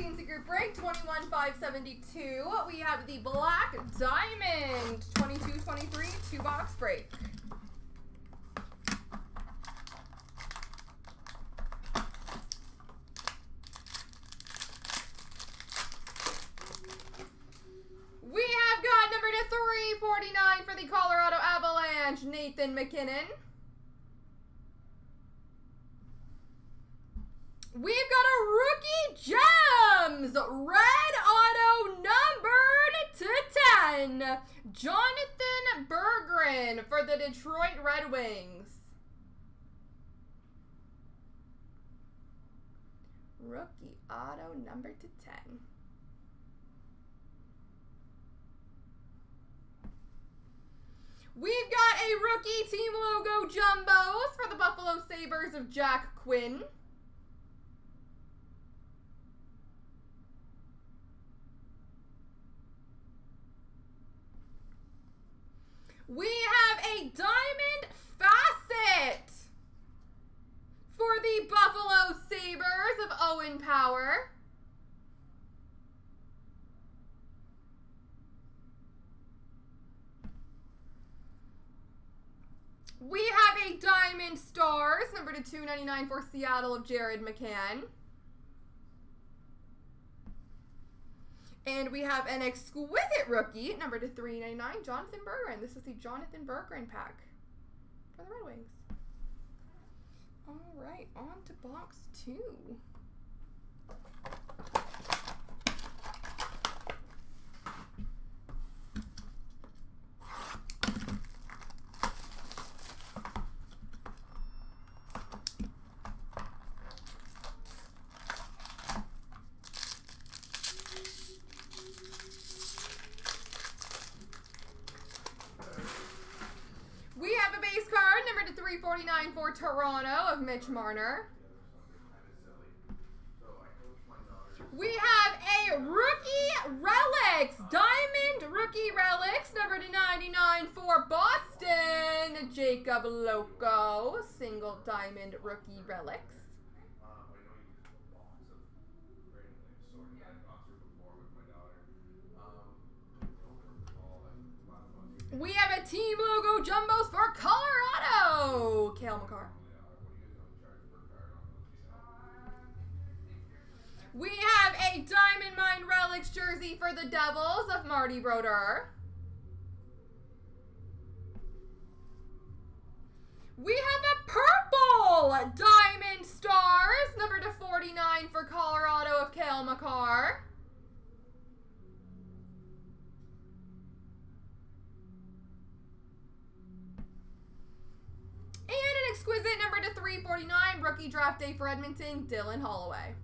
14 secret break, 21 572. We have the Black Diamond, 22 23, two box break. We have got number to 349 for the Colorado Avalanche, Nathan MacKinnon. We've got a rookie gems, red auto numbered to 10, Jonathan Berggren for the Detroit Red Wings. Rookie auto number to 10. We've got a rookie team logo jumbos for the Buffalo Sabres of Jack Quinn. We have a diamond facet for the Buffalo Sabres of Owen Power. We have a Diamond Stars, number to 299 for Seattle of Jared McCann. And we have an exquisite rookie, number to 399, Jonathan Berggren. This is the Jonathan Berggren pack for the Red Wings. All right, on to box two. 49 for Toronto of Mitch Marner. We have a Rookie Relics, Diamond Rookie Relics, number to 99 for Boston, Jakub Lauko, single Diamond Rookie Relics. We have a team logo jumbos for Colorado, Cale Makar. We have a Diamond Mine Relics jersey for the Devils of Marty Brodeur. We have a purple Diamond Stars, number to 49 for Colorado of Cale Makar. 49, rookie draft day for Edmonton, Dylan Holloway.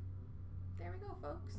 There we go, folks.